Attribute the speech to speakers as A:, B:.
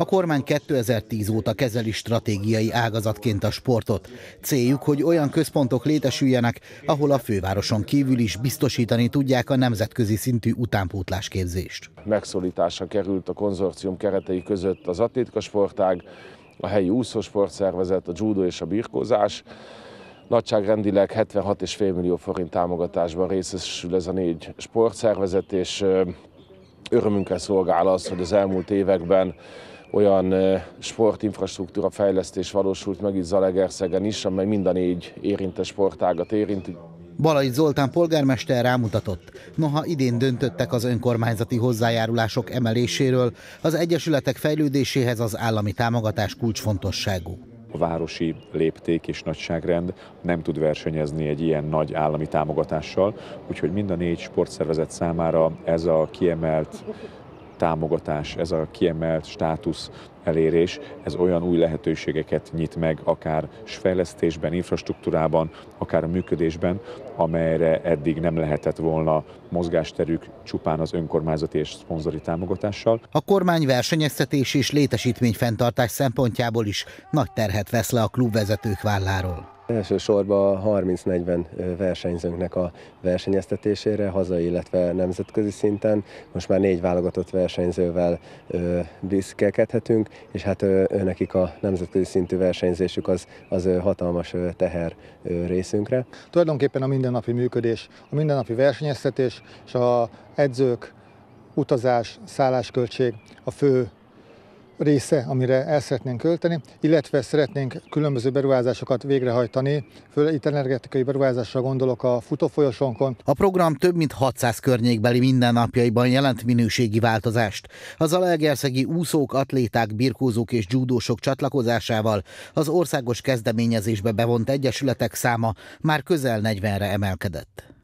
A: A kormány 2010 óta kezeli stratégiai ágazatként a sportot. Céljuk, hogy olyan központok létesüljenek, ahol a fővároson kívül is biztosítani tudják a nemzetközi szintű utánpótlásképzést.
B: Megszólításra került a konzorcium keretei között az atlétika sportág, a helyi úszósportszervezet, a judo és a birkózás. Nagyságrendileg 76,5 millió forint támogatásban részesül ez a négy sportszervezet, és örömünkre szolgál az, hogy az elmúlt években olyan sportinfrastruktúra fejlesztés valósult meg itt Zalegerszegen is, amely mind a négy érintett sportágat érinti.
A: Balai Zoltán polgármester rámutatott, noha idén döntöttek az önkormányzati hozzájárulások emeléséről, az egyesületek fejlődéséhez az állami támogatás kulcsfontosságú.
C: A városi lépték és nagyságrend nem tud versenyezni egy ilyen nagy állami támogatással, úgyhogy mind a négy sportszervezet számára ez a kiemelt támogatás, ez a kiemelt státusz elérés, ez olyan új lehetőségeket nyit meg, akár fejlesztésben, infrastruktúrában, akár a működésben, amelyre eddig nem lehetett volna mozgásterük csupán az önkormányzati és szponzori támogatással.
A: A kormány versenyeztetés és létesítményfenntartás szempontjából is nagy terhet vesz le a klubvezetők válláról.
D: Elsősorban a 30-40 versenyzőnknek a versenyeztetésére, hazai, illetve nemzetközi szinten. Most már négy válogatott versenyzővel büszkélkedhetünk, és hát nekik a nemzetközi szintű versenyzésük az, az hatalmas teher részünkre.
E: Tulajdonképpen a mindennapi működés, a mindennapi versenyeztetés és a edzők, utazás, szállásköltség a fő része, amire el szeretnénk költeni, illetve szeretnénk különböző beruházásokat végrehajtani, főleg itt energetikai beruházásra gondolok a futófolyosonkon.
A: A program több mint 600 környékbeli mindennapjaiban jelent minőségi változást. Az alegerszegi úszók, atléták, birkózók és judósok csatlakozásával az országos kezdeményezésbe bevont egyesületek száma már közel 40-re emelkedett.